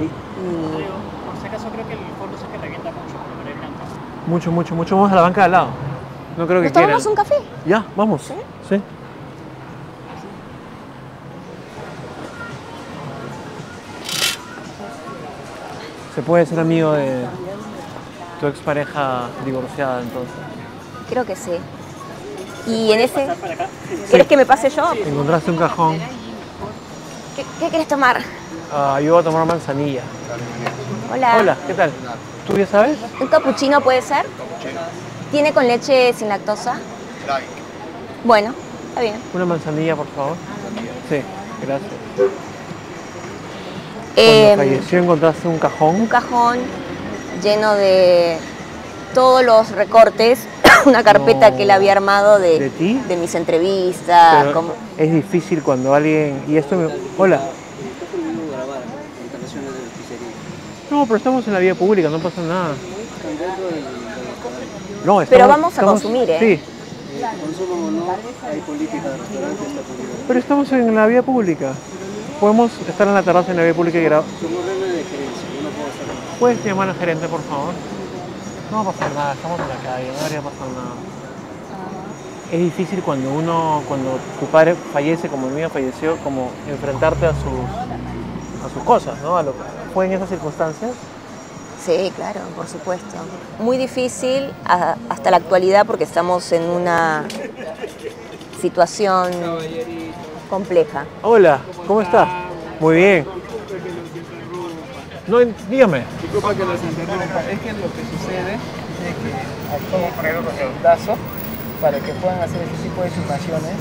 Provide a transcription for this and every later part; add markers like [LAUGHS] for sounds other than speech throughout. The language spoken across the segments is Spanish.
Y- por si acaso creo que el fondo se que revienta mucho blanca. Mucho, mucho, mucho. Vamos a la banca de al lado. No creo que ¿Nos quieran. tomamos un café? Ya, vamos. ¿Sí? Sí. Se puede ser amigo de tu expareja divorciada entonces. Creo que sí. Y en ese... ¿Quieres que me pase yo? Encontraste un cajón. ¿Qué, qué quieres tomar? Ah, yo voy a tomar manzanilla. Hola. Hola, ¿qué tal? ¿Tú ya sabes? ¿Un cappuccino puede ser? ¿Tiene con leche sin lactosa? Bueno, está bien. Una manzanilla, por favor. Sí, gracias. Eh, Cuando falleció encontraste un un cajón. cajón lleno de todos los recortes, [COUGHS] una carpeta No. que él había armado de, ¿De ti? de mis entrevistas. Como- es difícil cuando alguien... Y esto me... Hola. grabar instalaciones de pizzería. No, pero estamos en la vía pública, no pasa nada. No, Pero estamos- vamos a estamos- consumir, ¿eh? Sí, consumo o no, hay política de restaurante, está prohibido. pero estamos en la vía pública. Podemos estar en la terraza en la vía pública y grabar. ¿Puedes llamar al gerente, por favor? No va a pasar nada, estamos en la calle, no debería pasar nada. Es difícil cuando uno, cuando tu padre fallece, como el mío falleció, como enfrentarte a sus, a sus cosas, ¿no? A lo, ¿Fue en esas circunstancias? Sí, claro, por supuesto. Muy difícil a- hasta la actualidad porque estamos en una situación compleja. Hola, ¿cómo estás? Muy bien. No, dígame. Disculpa que los interrumpa, es que lo que sucede es que aquí por ejemplo, con el para que puedan hacer ese tipo de filmaciones,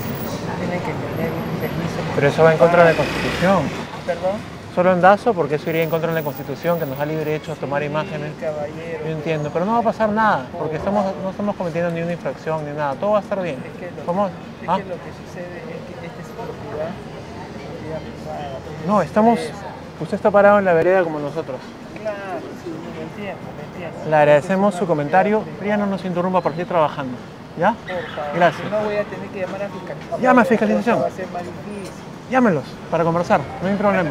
tienen que tener un permiso. Pero eso va en contra de la Constitución. Perdón, Solo en DASO, porque eso iría en contra de la Constitución, que nos da libre derecho a tomar imágenes. caballero. Yo entiendo, pero no va a pasar nada, porque estamos, no estamos cometiendo ni una infracción ni nada. Todo va a estar bien. Es que lo, ¿Cómo? es ¿Ah? que lo que sucede es que esta es propiedad, propiedad privada. No, estamos... Usted está parado en la vereda como nosotros. Claro, sí, me entiendo, me entiendo. Le agradecemos su comentario, ya no nos interrumpa por seguir trabajando. ¿Ya? Por favor, Gracias. No voy a tener que llamar a fiscalización. Llama a fiscalización. Va a ser más difícil. Llámelos para conversar, no hay problema.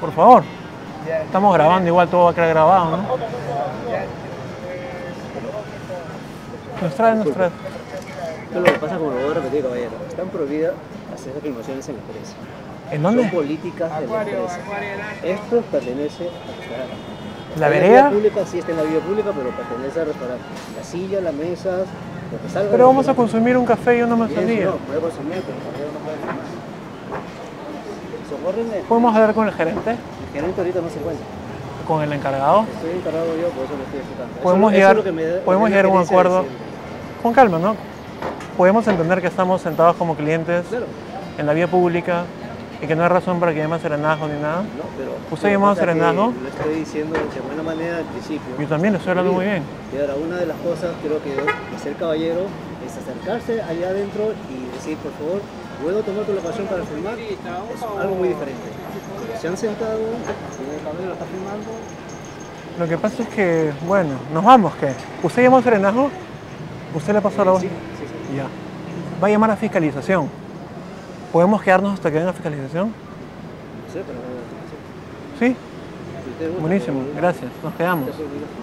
Por favor, estamos grabando, igual todo va a quedar grabado, ¿no? Nos trae, nos trae. Esto es lo que pasa, como lo voy a repetir, caballero. Están prohibidas hacer filmaciones en la empresa. ¿En Son dónde? políticas de la empresa. Esto pertenece al restaurante. ¿La vereda? vía pública, sí está en la vía pública, pero pertenece al restaurante. La silla, las mesas, lo que salga. Pero vamos a consumir un café y una manzanilla. No, puede consumir, pero no puede ¿Podemos hablar con el gerente? El gerente ahorita no se encuentra. ¿Con el encargado? Estoy encargado yo, por eso lo estoy explicando. Podemos eso llegar- me podemos llegar a un acuerdo. Con calma, ¿no? Podemos entender que estamos sentados como clientes Claro. en la vía pública y que no hay razón para que llame a serenazgo ni nada. No, pero. ¿Usted llamó a Serenazgo? Lo estoy diciendo de buena manera al principio. Yo también lo estoy hablando muy bien. Y ahora, una de las cosas, creo que de ser caballero es acercarse allá adentro y decir, por favor, ¿puedo tomar tu locación para filmar? Es algo muy diferente. Se han sentado, el caballero está filmando. Lo que pasa es que, bueno, nos vamos, ¿qué? ¿Usted llamó a serenazgo? ¿Usted le pasó la voz? Sí, sí, sí. Ya. Va a llamar a fiscalización. ¿Podemos quedarnos hasta que venga fiscalización? No sé, pero. Sí. gusta, Buenísimo, gracias. Nos quedamos. Eso es lo que-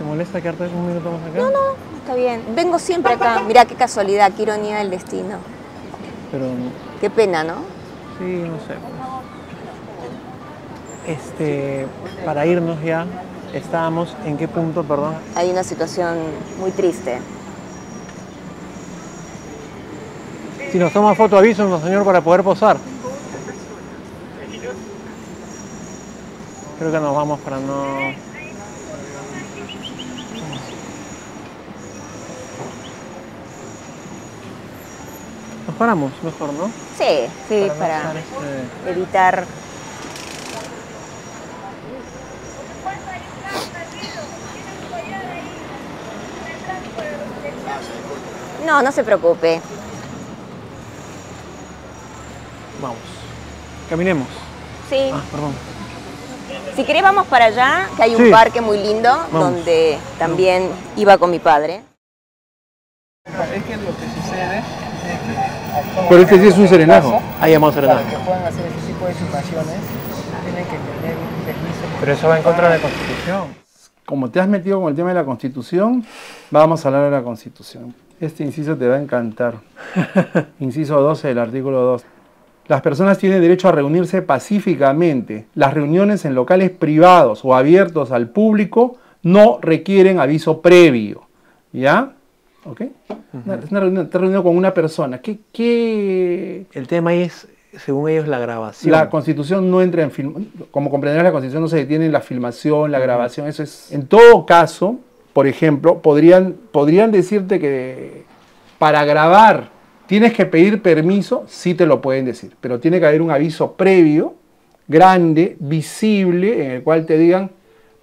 ¿Te molesta quedarte un minuto más acá? No, no, está bien. Vengo siempre acá. Mirá qué casualidad, qué ironía del destino. Pero Qué pena, ¿no? sí, no sé. pues. Este, para irnos ya, estábamos en qué punto, perdón. Hay una situación muy triste. Si nos toma foto, avísenos, señor, para poder posar. Creo que nos vamos para no... Nos paramos, mejor, ¿no? Sí, sí, no para estar, este, evitar. No, no se preocupe. Vamos. Caminemos. Sí. Ah, perdón. Si querés vamos para allá, que hay un Sí. parque muy lindo Vamos. donde también iba con mi padre. Es que lo que sucede Pero este sí es un serenajo. Ha llamado Para serenajo. que puedan hacer este tipo de filmaciones, tienen que tener un permiso. Pero eso va en contra de la Constitución. Como te has metido con el tema de la Constitución, vamos a hablar de la Constitución. Este inciso te va a encantar. [LAUGHS] Inciso 12 del artículo 2. Las personas tienen derecho a reunirse pacíficamente. Las reuniones en locales privados o abiertos al público no requieren aviso previo. ¿Ya? ¿Ok? Una- es una reunión, estás reunido con una persona. ¿Qué, qué El tema es, según ellos, la grabación. la constitución no entra en film. Como comprenderás, la constitución no se detiene en la filmación, la grabación. Eso es. En todo caso, por ejemplo, podrían, podrían decirte que para grabar tienes que pedir permiso, sí te lo pueden decir. Pero tiene que haber un aviso previo, grande, visible, en el cual te digan,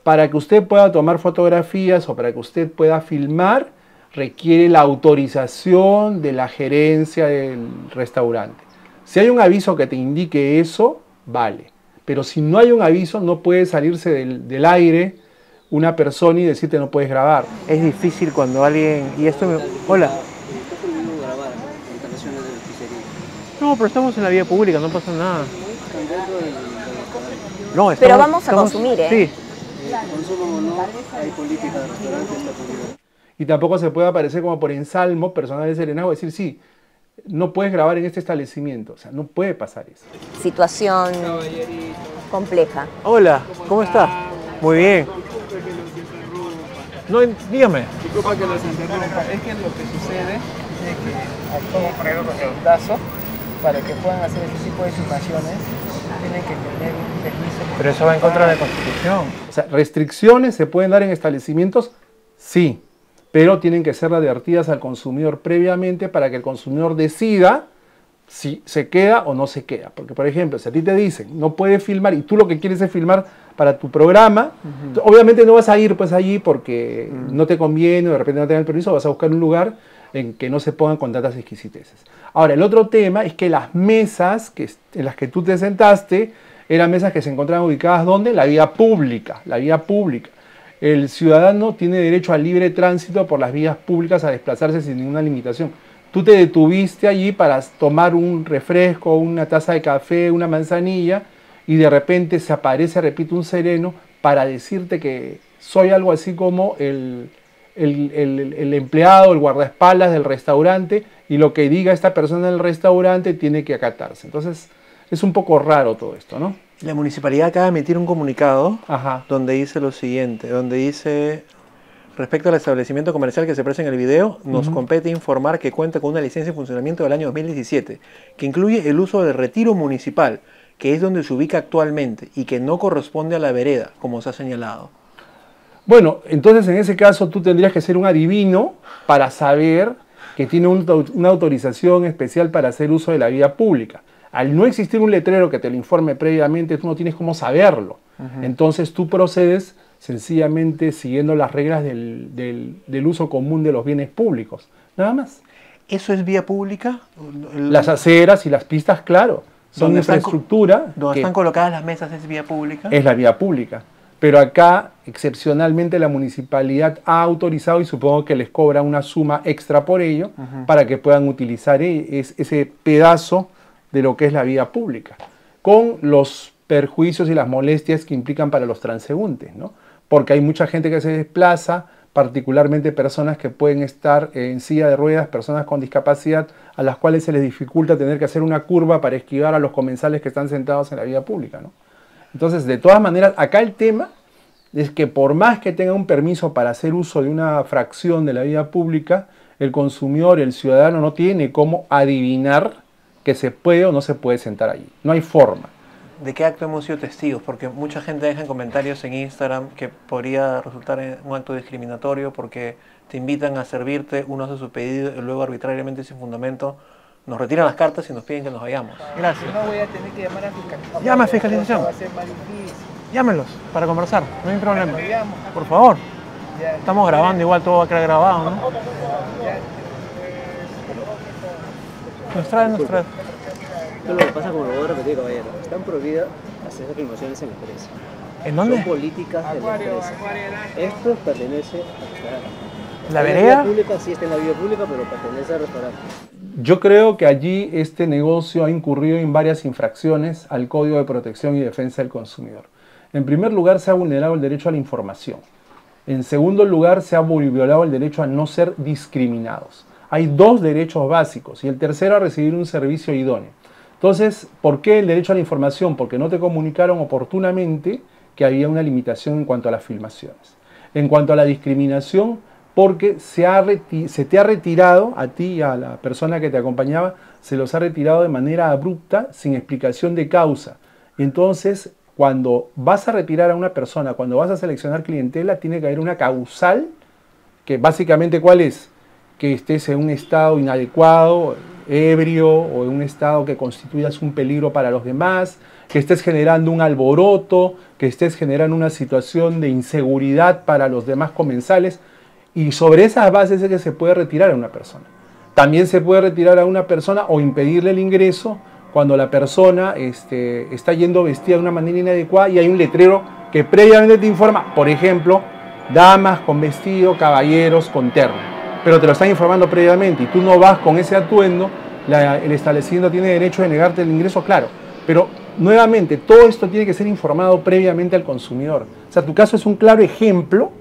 para que usted pueda tomar fotografías o para que usted pueda filmar, requiere la autorización de la gerencia del restaurante. Si hay un aviso que te indique eso, vale. Pero si no hay un aviso, no puede salirse del, del aire una persona y decirte no puedes grabar. Es difícil cuando alguien... Y esto me... Hola. No, pero estamos en la vía pública, no pasa nada. No, Pero estamos- vamos a estamos- consumir, ¿eh? Sí. Consuman o no, hay política de restaurante, está prohibido. Y tampoco se puede aparecer como por ensalmo personal de serenazgo, decir, sí, no puedes grabar en este establecimiento. O sea, no puede pasar eso. Situación compleja. Hola, ¿cómo está? Muy bien. No, dígame. Disculpa que los interrumpa, es que lo que sucede es que actuamos con el plazo para que puedan hacer este tipo de filmaciones, tienen que tener un permiso. Pero eso va en contra de la Constitución. O sea, restricciones se pueden dar en establecimientos, sí, pero tienen que ser advertidas al consumidor previamente para que el consumidor decida si se queda o no se queda. Porque, por ejemplo, si a ti te dicen, no puedes filmar y tú lo que quieres es filmar para tu programa, obviamente no vas a ir pues allí porque no te conviene o de repente no te dan el permiso, vas a buscar un lugar en que no se pongan con tantas exquisiteces. Ahora, el otro tema es que las mesas que, en las que tú te sentaste eran mesas que se encontraban ubicadas ¿dónde? En la vía pública, la vía pública. El ciudadano tiene derecho al libre tránsito por las vías públicas a desplazarse sin ninguna limitación. Tú te detuviste allí para tomar un refresco, una taza de café, una manzanilla, y de repente se aparece, repito, un sereno para decirte que soy algo así como el, el, empleado, el guardaespaldas del restaurante, y lo que diga esta persona en el restaurante tiene que acatarse. Entonces, es un poco raro todo esto, ¿no? La municipalidad acaba de emitir un comunicado Ajá. donde dice lo siguiente, donde dice, respecto al establecimiento comercial que se presenta en el video, nos compete informar que cuenta con una licencia de funcionamiento del año 2017, que incluye el uso del retiro municipal, que es donde se ubica actualmente y que no corresponde a la vereda, como se ha señalado. Bueno, entonces en ese caso tú tendrías que ser un adivino para saber que tiene un una autorización especial para hacer uso de la vía pública. Al no existir un letrero que te lo informe previamente, tú no tienes cómo saberlo. Entonces tú procedes sencillamente siguiendo las reglas del, del- del uso común de los bienes públicos. Nada más. ¿Eso es vía pública? El- Las aceras y las pistas, claro, son ¿Dónde están co- infraestructura Donde que están colocadas las mesas es vía pública. es la vía pública. Pero acá, excepcionalmente, la municipalidad ha autorizado y supongo que les cobra una suma extra por ello para que puedan utilizar e- es- ese pedazo de lo que es la vía pública, con los perjuicios y las molestias que implican para los transeúntes, ¿no? Porque hay mucha gente que se desplaza, particularmente personas que pueden estar en silla de ruedas, personas con discapacidad, a las cuales se les dificulta tener que hacer una curva para esquivar a los comensales que están sentados en la vía pública, ¿no? Entonces, de todas maneras, acá el tema es que por más que tenga un permiso para hacer uso de una fracción de la vía pública, el consumidor, el ciudadano no tiene cómo adivinar que se puede o no se puede sentar allí. No hay forma. ¿De qué acto hemos sido testigos? Porque mucha gente deja en comentarios en Instagram que podría resultar en un acto discriminatorio porque te invitan a servirte, uno hace su pedido y luego arbitrariamente sin fundamento nos retiran las cartas y nos piden que nos vayamos. Gracias. No voy a tener que llamar a fiscalización. Llama a fiscalización. Va a ser más difícil. Llámenlos para conversar, no hay problema. Por favor, estamos grabando, igual todo va a quedar grabado, ¿no? Nos trae, nos trae. Esto es lo que pasa, como lo voy a repetir, caballero. Están prohibidas hacer filmaciones en la empresa. ¿En Son dónde? políticas de la empresa. Esto pertenece al restaurante. ¿La vereda? pública sí está en la vía pública, pero pertenece al restaurante. Yo creo que allí este negocio ha incurrido en varias infracciones al Código de Protección y Defensa del Consumidor. En primer lugar, se ha vulnerado el derecho a la información. En segundo lugar, se ha violado el derecho a no ser discriminados. Hay dos derechos básicos y el tercero a recibir un servicio idóneo. Entonces, ¿por qué el derecho a la información? Porque no te comunicaron oportunamente que había una limitación en cuanto a las filmaciones. En cuanto a la discriminación, porque se, te ha retirado a ti y a la persona que te acompañaba, se los ha retirado de manera abrupta, sin explicación de causa. Y entonces, cuando vas a retirar a una persona, cuando vas a seleccionar clientela, tiene que haber una causal, que básicamente, ¿cuál es? Que estés en un estado inadecuado, ebrio o en un estado que constituyas un peligro para los demás, que estés generando un alboroto, que estés generando una situación de inseguridad para los demás comensales. Y sobre esas bases es que se puede retirar a una persona. También se puede retirar a una persona o impedirle el ingreso cuando la persona este, está yendo vestida de una manera inadecuada y hay un letrero que previamente te informa, por ejemplo, damas con vestido, caballeros con terno pero te lo están informando previamente y tú no vas con ese atuendo, el establecimiento tiene derecho de negarte el ingreso, claro. Pero nuevamente, todo esto tiene que ser informado previamente al consumidor. O sea, tu caso es un claro ejemplo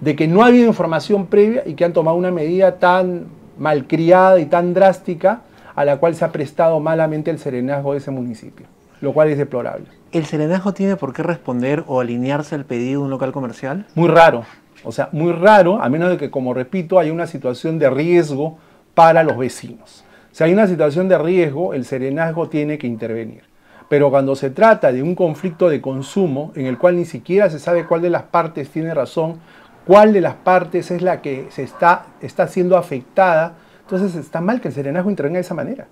de que no ha habido información previa y que han tomado una medida tan malcriada y tan drástica a la cual se ha prestado malamente el serenazgo de ese municipio, lo cual es deplorable. ¿El serenazgo tiene por qué responder o alinearse al pedido de un local comercial? Muy raro. O sea, muy raro, a menos de que, como repito, haya una situación de riesgo para los vecinos. Si hay una situación de riesgo, el serenazgo tiene que intervenir. Pero cuando se trata de un conflicto de consumo en el cual ni siquiera se sabe cuál de las partes tiene razón, cuál de las partes es la que se está, está siendo afectada, entonces está mal que el serenazgo intervenga de esa manera.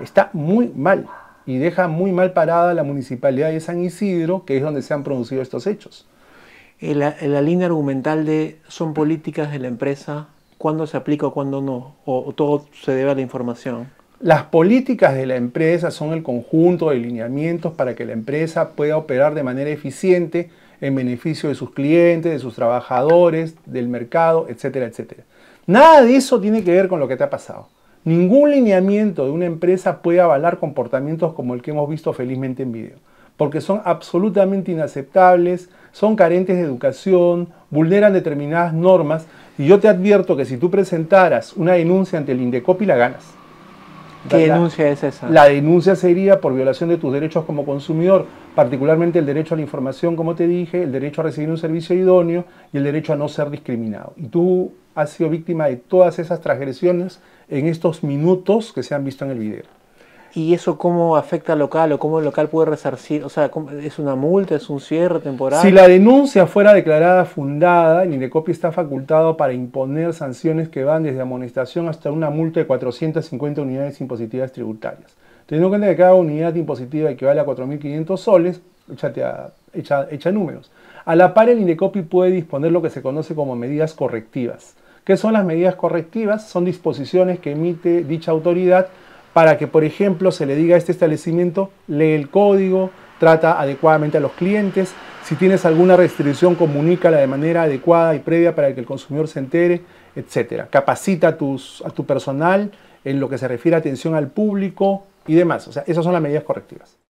Está muy mal y deja muy mal parada la municipalidad de San Isidro, que es donde se han producido estos hechos la, línea argumental de son políticas de la empresa, cuándo se aplica o cuándo no, o, todo se debe a la información. Las políticas de la empresa son el conjunto de lineamientos para que la empresa pueda operar de manera eficiente en beneficio de sus clientes, de sus trabajadores, del mercado, etcétera, etcétera. Nada de eso tiene que ver con lo que te ha pasado. Ningún lineamiento de una empresa puede avalar comportamientos como el que hemos visto felizmente en video porque son absolutamente inaceptables, son carentes de educación, vulneran determinadas normas y yo te advierto que si tú presentaras una denuncia ante el INDECOPI la ganas. ¿Qué denuncia es esa? La denuncia sería por violación de tus derechos como consumidor, particularmente el derecho a la información, como te dije, el derecho a recibir un servicio idóneo y el derecho a no ser discriminado. Y tú has sido víctima de todas esas transgresiones en estos minutos que se han visto en el video. ¿Y eso cómo afecta al local o cómo el local puede resarcir? O sea, ¿es una multa, es un cierre temporal? Si la denuncia fuera declarada fundada, el INDECOPI está facultado para imponer sanciones que van desde amonestación hasta una multa de 450 unidades impositivas tributarias. Teniendo en cuenta que cada unidad impositiva equivale a 4.500 soles, echa, echa números. A la par, el INDECOPI puede disponer lo que se conoce como medidas correctivas. ¿Qué son las medidas correctivas? Son disposiciones que emite dicha autoridad para que, por ejemplo, se le diga a este establecimiento, lee el código, trata adecuadamente a los clientes, si tienes alguna restricción, comunícala de manera adecuada y previa para que el consumidor se entere, etc. Capacita a, a tu personal en lo que se refiere a atención al público y demás. O sea, esas son las medidas correctivas.